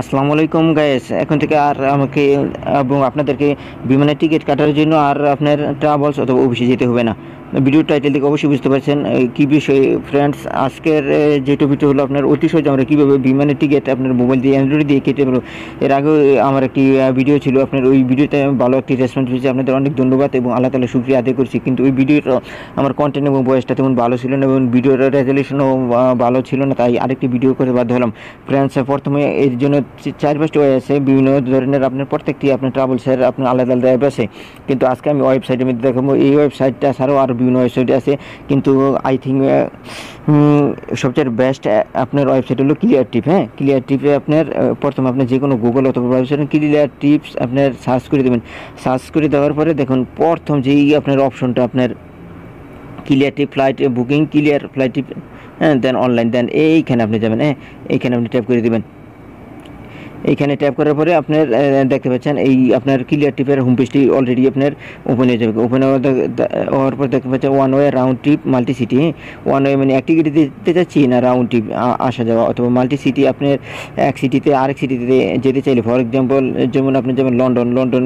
আসসালামু আলাইকুম গাইস এখন থেকে আর আমাকে, এবং আপনাদেরকে বিমানের টিকিট কাটার জন্য আর আপনার ট্রাভেলস অথবা অফিসে যেতে হবে না। ভিডিও টাইটেল থেকে অবশ্যই বুঝতে পারছেন কী বিষয় ফ্রেন্ডস আজকের যে টপিকটা হলো আপনার অতি সহজে আমরা কীভাবে বিমানের টিকিট আপনার মোবাইল দিয়ে অ্যান্ড্রয়েড দিয়ে কেটে পারব এর আগেও আমার একটি ভিডিও ছিল, আপনার ওই ভিডিওতে ভালো একটি রেসপন্স পেয়েছি। আপনাদের অনেক ধন্যবাদ এবং আল্লাহ তালা শুক্রিয়া আদায় করছি। কিন্তু ওই ভিডিওটা আমার কন্টেন্ট এবং বয়সটা তেমন ভালো ছিল না এবং ভিডিওর রেজলিউশনও ভালো ছিল না, তাই আরেকটি ভিডিও করে বাধ্য হলাম। ফ্রেন্ডস প্রথমে এর জন্য চার পাঁচটি ওয়ে আছে। বিভিন্ন ধরনের আপনার প্রত্যেকটি আপনার ট্রাভেলসের আপনার আলাদা আলাদা অ্যাপ আছে। কিন্তু আজকে আমি ওয়েবসাইটের মধ্যে দেখাবো। এই ওয়েবসাইটটা ছাড়াও আরও বিভিন্ন ওয়েবসাইট আছে কিন্তু আই থিঙ্ক সবচেয়ে বেস্ট আপনার ওয়েবসাইট হলো ক্লিয়ার টিপ হ্যাঁ? ক্লিয়ার টিপে আপনার আহ, প্রথমে আপনি যে কোনো গুগল অথবা ওয়েবসাইটে ক্লিয়ার টিপস আপনার সার্চ করে দেবেন। সার্চ করে দেওয়ার পরে দেখুন প্রথম যেই আপনার অপশনটা আপনার Cleartrip flight booking clear flight tip হ্যাঁ দেন অনলাইন দেন এইখানে আপনি যাবেন হ্যাঁ? এইখানে আপনি ট্যাপ করে দেবেন। এইখানে ট্যাপ করার পরে আপনার দেখতে পাচ্ছেন, এই আপনার ক্লিয়ার টিপের হোম পেজটি অলরেডি আপনার ওপেন হয়ে যাবে। ওপেন হওয়ার পর দেখতে পাচ্ছেন one way round trip multi city one way মানে একটি টিকিট দিতে চাচ্ছি না রাউন্ড ট্রিপ আসা যাওয়া, অথবা মাল্টি সিটি আপনার এক সিটিতে আরেক সিটিতে যেতে চাইলে ফর এক্সাম্পল যেমন আপনি যেমন লন্ডন লন্ডন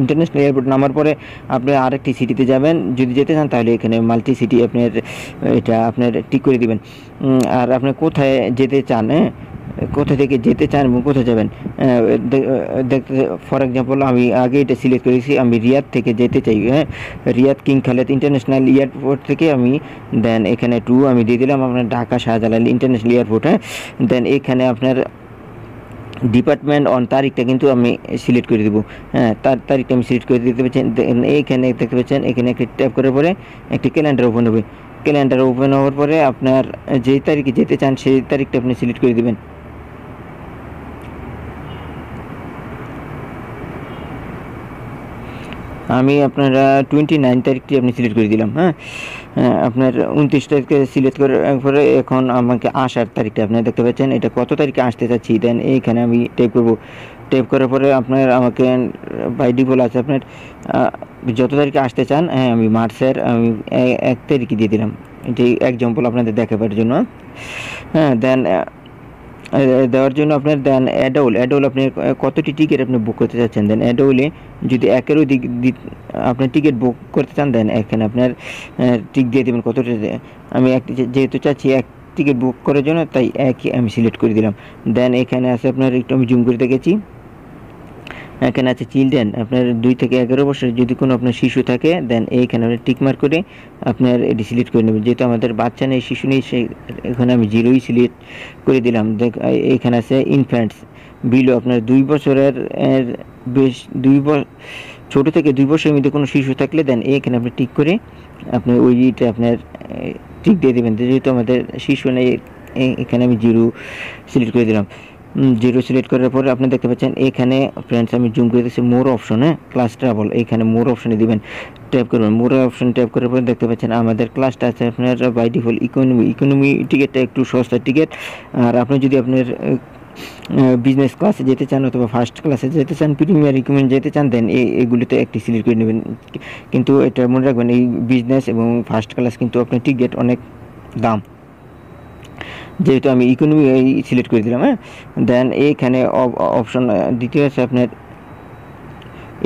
ইন্টারন্যাশনাল এয়ারপোর্ট নামার পরে আপনি আরেকটি সিটিতে যাবেন। যদি যেতে চান, তাহলে এখানে মাল্টি সিটি আপনার, এটা আপনার টিক করে দিবেন। আর আপনি কোথায় যেতে চান হ্যাঁ? কোথা থেকে যেতে চান এবং কোথায় যাবেন? দেখতে ফর এক্সাম্পল আমি আগে এটা সিলেক্ট করেছি, আমি রিয়াদ থেকে যেতে চাই হ্যাঁ? Riyadh King Khalid international airport থেকে আমি দেন এখানে টু আমি দিয়ে দিলাম, আপনার ঢাকা শাহজালাল ইন্টারন্যাশনাল এয়ারপোর্ট হ্যাঁ? দেন এখানে আপনার ডিপার্টমেন্ট অন তারিখটা কিন্তু আমি সিলেক্ট করে দেবো হ্যাঁ? তার তারিখটা আমি সিলেক্ট করে দিতে পারছেন এইখানে দেখতে পাচ্ছেন, এখানে একটি ট্যাপ করার পরে একটি ক্যালেন্ডার ওপেন হবে। ক্যালেন্ডার ওপেন হওয়ার পরে আপনার যেই তারিখে যেতে চান, সেই তারিখটা আপনি সিলেক্ট করে দেবেন। আমি আপনার টোয়েন্টি নাইন তারিখটি আপনি সিলেক্ট করে দিলাম হ্যাঁ? হ্যাঁ, আপনার উনত্রিশ তারিখে সিলেক্ট করার পরে এখন আমাকে আসার তারিখটা আপনি দেখতে পাচ্ছেন এটা কত তারিখে আসতে চাচ্ছি দেন এইখানে আমি টেপ করব। টেপ করার পরে আপনার আমাকে বাই ডিফল্ট আছে আপনার যত তারিখে আসতে চান হ্যাঁ আমি মার্চের আমি এক তারিখে দিয়ে দিলাম। এটি এক্সাম্পল আপনাদের দেখাবার জন্য। হ্যাঁ দেন দেওয়ার জন্য আপনার দেন অ্যাডোল অ্যাডোল আপনি কতটি টিকিট আপনি বুক করতে চাচ্ছেন? দেন অ্যাডোলে যদি একেরও দিক আপনি টিকিট বুক করতে চান দেন এখানে আপনার টিক দিয়ে দেবেন কতটি আমি এক যেহেতু চাচ্ছি এক টিকিট বুক করার জন্য, তাই একই আমি সিলেক্ট করে দিলাম। দেন এখানে আছে আপনার, একটু আমি জুম করে দেখেছি। এখানে আছে চিলড্রেন আপনার দুই থেকে এগারো বছর যদি কোনো আপনার শিশু থাকে দেন এইখানে আপনি টিকমার্ক করে আপনার এটি সিলেক্ট করে নেবেন। যেহেতু আমাদের বাচ্চা নেই, শিশু নেই সেই এখানে আমি জিরোই সিলেক্ট করে দিলাম। দেখ এইখানে আছে ইনফ্যান্টস বিলো আপনার দুই বছরের বেশ দুই ছোটো থেকে দুই বছরের মধ্যে কোনো শিশু থাকলে দেন এইখানে আপনি টিক করে আপনি ওইটা আপনার টিক দিয়ে দেবেন। যেহেতু আমাদের শিশু নেই এখানে আমি জিরো সিলেক্ট করে দিলাম। জিরো সিলেক্ট করার পরে আপনি দেখতে পাচ্ছেন, এখানে ফ্রেন্ডস আমি জুম করে দিচ্ছি মোর অপশনে ক্লাস ট্রাভেল এখানে মোর অপশনে দিবেন ট্যাপ করবেন মোর অপশন ট্যাপ করার পরে দেখতে পাচ্ছেন, আমাদের ক্লাসটা আছে আপনার বাই ডিফল্ট ইকোনমি ইকোনমি টিকিটটা একটু সস্তা টিকিট আর আপনি যদি আপনার বিজনেস ক্লাসে যেতে চান অথবা ফার্স্ট ক্লাসে যেতে চান প্রিমিয়ার ইকুইপমেন্ট যেতে চান দেন এগুলিতে একটি সিলেক্ট করে নেবেন। কিন্তু এটা মনে রাখবেন, এই বিজনেস এবং ফার্স্ট ক্লাস কিন্তু আপনার টিকিট অনেক দাম। যেহেতু আমি ইকোনমি সিলেক্ট করে দিলাম হ্যাঁ? দেন এইখানে অপশন দ্বিতীয় আছে আপনার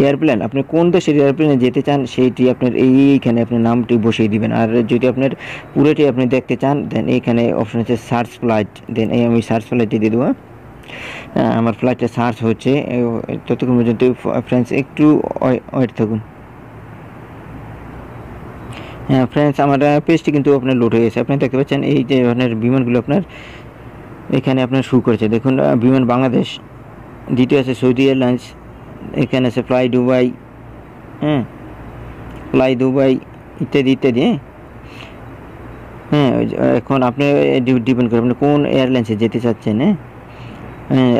এয়ারপ্লেন আপনি কোন দেশের এয়ারপ্লেনে যেতে চান সেইটি আপনার এইখানে আপনার নামটি বসিয়ে দিবেন। আর যদি আপনার পুরোটি আপনি দেখতে চান দেন এইখানে অপশন আছে সার্চ ফ্লাইট দেন এই আমি সার্চ ফ্লাইটটি দিয়ে দেবো হ্যাঁ, আমার ফ্লাইটটা সার্চ হচ্ছে ততক্ষণ পর্যন্ত ফ্রেন্ডস একটু ওয়েট থাকুন। ফ্রেন্ডস আমার পেজটি কিন্তু আপনার লোড হয়ে গেছে। আপনি দেখতে পাচ্ছেন, এই যে ধরনের বিমানগুলো আপনার এখানে আপনার শু করেছে। দেখুন বিমান বাংলাদেশ, দ্বিতীয় আছে সৌদি এয়ারলাইন্স, এখানে আছে ফ্লাই দুবাই হ্যাঁ ফ্লাই দুবাই, ইত্যাদি ইত্যাদি হ্যাঁ। হ্যাঁ এখন আপনি ডিপেন্ড করে আপনি কোন এয়ারলাইন্সে যেতে চাচ্ছেন হ্যাঁ হ্যাঁ।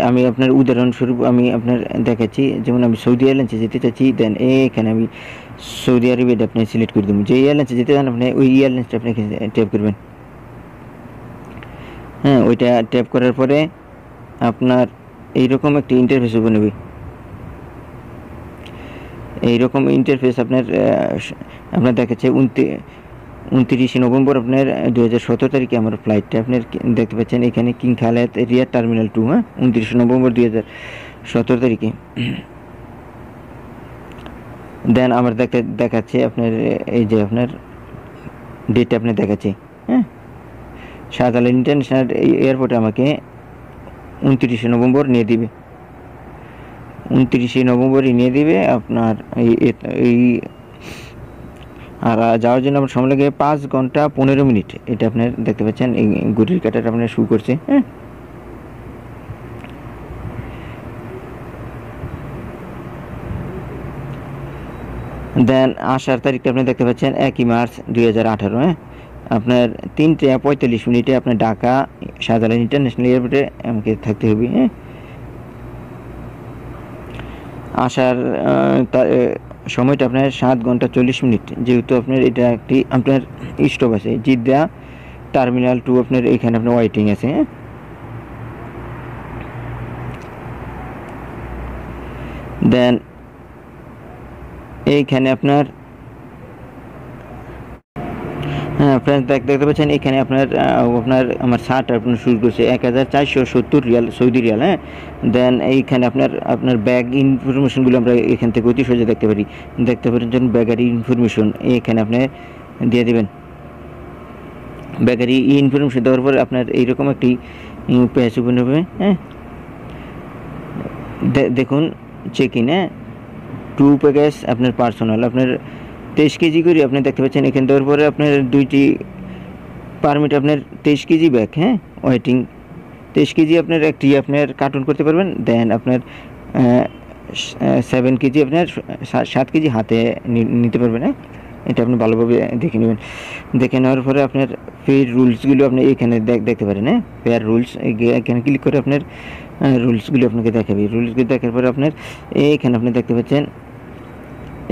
আমি আপনার উদাহরণস্বরূপ আমি আপনার দেখাচ্ছি, যেমন আমি সৌদি এয়ারলাইন্সে যেতে চাচ্ছি দেন এখানে আমি সৌদি আরবে আপনি সিলেক্ট করে দেবো। যে এয়ারলাইন্সে যেতে চান আপনি, ওই এয়ারলাইন্সটা আপনি ট্যাপ করবেন। হ্যাঁ ওইটা ট্যাপ করার পরে আপনার এইরকম একটি ইন্টারফেস ওপেন হবে। এইরকম ইন্টারফেস আপনার আপনার দেখাচ্ছে উনত্রিশ উনত্রিশে নভেম্বর আপনার দু হাজার সতেরো তারিখে আমার ফ্লাইটটা আপনার দেখতে পাচ্ছেন, এখানে King Khalid Riyadh terminal two হ্যাঁ? উনত্রিশে নভেম্বর দুই হাজার সতেরো তারিখে। দেন আমার দেখতে দেখাচ্ছে আপনার, এই যে আপনার ডেটটা আপনার দেখাচ্ছে হ্যাঁ? শাহজালাল ইন্টারন্যাশনাল এয়ারপোর্টে আমাকে উনত্রিশে নভেম্বর নিয়ে দিবে। উনত্রিশে নভেম্বরই নিয়ে দিবে আপনার এই আর যাওয়ার জন্য আপনার সময় লাগে পাঁচ ঘণ্টা পনেরো মিনিট। এটা আপনার দেখতে পাচ্ছেন, এই ঘড়ির কাটাটা আপনার শুরু করছে হ্যাঁ। দেন, আসার তারিখটা আপনি দেখতে পাচ্ছেন, একই মার্চ দুই হাজার আঠারো হ্যাঁ। আপনার তিনটে পঁয়তাল্লিশ মিনিটে আপনার ঢাকা শাহজালাল ইন্টারন্যাশনাল এয়ারপোর্টে আমাকে থাকতে হবে হ্যাঁ। আসার সময়টা আপনার সাত ঘণ্টা চল্লিশ মিনিট। যেহেতু আপনার এটা একটি, আপনার স্টপ আছে, জিদ্দা টার্মিনাল টু আপনার এখানে আপনার ওয়াইটিং আছে হ্যাঁ? দেন এইখানে আপনার হ্যাঁ ফ্রেন্ডস দেখ দেখতে পাচ্ছেন, এখানে আপনার আপনার আমার শার্ট আপনার শুরু করছে এক হাজার চারশো সত্তর রিয়াল, সৌদি রিয়াল হ্যাঁ? দেন এইখানে আপনার আপনার ব্যাগ ইনফরমেশনগুলো আমরা এখান থেকে অতি সহজে দেখতে পারি। দেখতে পাচ্ছেন ব্যাগের ইনফরমেশন এখানে আপনি দিয়ে দেবেন। ব্যাগের ইনফরমেশন দেওয়ার পর আপনার এইরকম একটি পেজ ওপেন হবে হ্যাঁ? দেখুন চেক ইন হ্যাঁ? টু প্যাকেজ আপনার পার্সোনাল আপনার তেইশ কেজি করে আপনি দেখতে পাচ্ছেন, এখানে দেওয়ার পরে আপনার দুইটি পারমিট আপনার তেইশ কেজি ব্যাগ হ্যাঁ? ওয়েটিং তেইশ কেজি আপনার একটি আপনার কার্টুন করতে পারবেন দেন আপনার সেভেন কেজি আপনার সাত কেজি হাতে নিতে পারবেন হ্যাঁ? এটা আপনি ভালোভাবে দেখে নেবেন। দেখে নেওয়ার পরে আপনার ফের রুলসগুলো আপনি এখানে দেখতে পারেন হ্যাঁ? ফেয়ার রুলস এখানে ক্লিক করে আপনার রুলসগুলো আপনাকে দেখাবে। রুলসগুলো দেখার পরে আপনার, এখানে আপনি দেখতে পাচ্ছেন,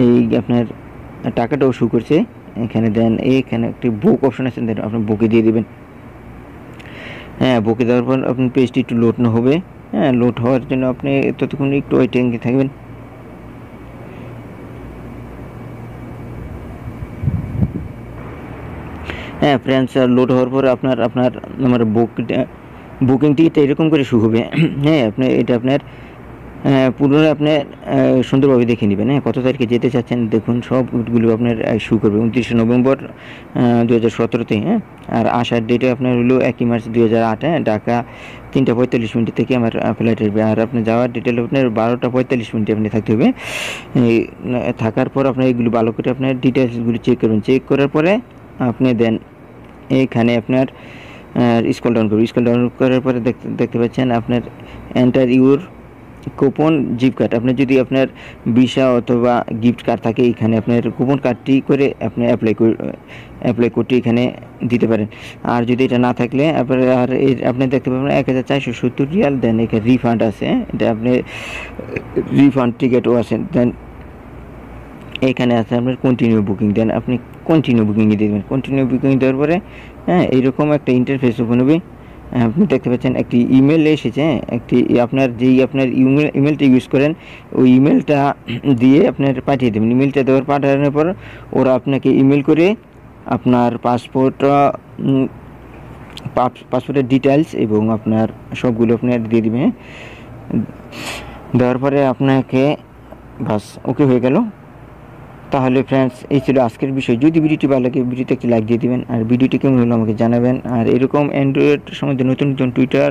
এই আপনার টাকাটাও শু করছে। এখানে দেন, এখানে একটি বুক অপশন আছে, দেন আপনি বুকে দিয়ে দেবেন। হ্যাঁ বুকে দেওয়ার পর আপনার পেজটি একটু লোড না হবে। হ্যাঁ লোড হওয়ার জন্য আপনি ততক্ষণ একটু ওয়েটিং থাকবেন। হ্যাঁ ফ্রেন্ডস লোড হওয়ার পর আপনার আপনার, আমার বুক বুকিং টিকিটটা এরকম করে শু হবে। হ্যাঁ আপনি, এটা আপনার পুনরায় আপনি সুন্দরভাবে দেখে নেবেন হ্যাঁ? কত তারিখে যেতে চাচ্ছেন, দেখুন, সব সবগুলো আপনার শু করবে। উনত্রিশে নভেম্বর দু হাজার সতেরোতে হ্যাঁ? আর আসার ডেটে আপনার হলো একই মার্চ দু হাজার আট হ্যাঁ? ঢাকা তিনটা পঁয়তাল্লিশ মিনিট থেকে আমার ফ্লাইট আসবে। আর আপনি যাওয়ার ডিটেল আপনার বারোটা পঁয়তাল্লিশ মিনিটে আপনি থাকতে হবে। থাকার পর আপনার এগুলো ভালো করে আপনার ডিটেলসগুলো চেক করবেন চেক করার পরে আপনি দেন এইখানে আপনার স্কল ডাউন করবেন স্কল ডাউন করার পরে দেখতে দেখতে পাচ্ছেন আপনার enter your coupon zip card আপনার যদি আপনার ভিসা অথবা গিফট কার্ড থাকে, এখানে আপনার কুপন কার্ডটি করে আপনি অ্যাপ্লাই অ্যাপ্লাই কোডটি এখানে দিতে পারেন। আর যদি এটা না থাকলে, আপনার আর আপনি দেখতে পাবেন এক হাজার চারশো সত্তর রিয়াল, দেন এখানে রিফান্ড আছে? এটা আপনি রিফান্ড টিকিটও আছে, দেন এখানে আছে আপনার কন্টিনিউ বুকিং দেন আপনি কন্টিনিউ বুকিংয়ে দেবেন। কন্টিনিউ বুকিং দেওয়ার পরে হ্যাঁ এইরকম একটা ইন্টারফেস ওপেন হবে। আপনি দেখতে পাচ্ছেন একটি ইমেল এসেছে, একটি আপনার যেই আপনার ইমেল ইমেলটা ইউজ করেন, ওই ইমেলটা দিয়ে আপনার পাঠিয়ে দেবেন ইমেলটা দেওয়ার পাঠানোর পর ওরা আপনাকে ইমেল করে আপনার পাসপোর্ট পাসপোর্টের ডিটেলস এবং আপনার সবগুলো আপনার দিয়ে দিবে? দেওয়ার পরে আপনাকে বাস ওকে হয়ে গেল তাহলে ফ্রেন্ডস এই ছিল আজকের বিষয়। যদি ভিডিওটি ভালো লাগে, ভিডিওতে একটি লাইক দিয়ে দিবেন, আর ভিডিওটি কেমন হলো আমাকে জানাবেন। আর এরকম অ্যান্ড্রয়েড সম্বন্ধে নতুন নতুন টুইটার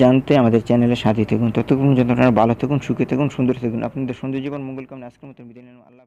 জানতে আমাদের চ্যানেলে সাথে থাকুন। ততক্ষণ পর্যন্ত আপনারা ভালো থাকুন, সুখে থাকুন, সুন্দর থাকুন। আপনাদের সুন্দর জীবন মঙ্গল কামনা, আজকের মতো বিদায় নেন আল্লাহ